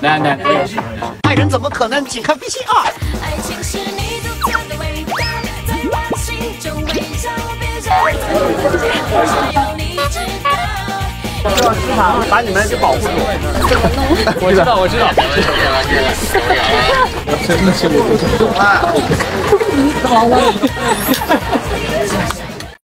来来，我也是。爱人怎么可能仅看 B 站二？爱情是你独特的味道，在我心中微笑，别再问只有你知道。把你们给保护住。我知道，我知道。真的是我，我。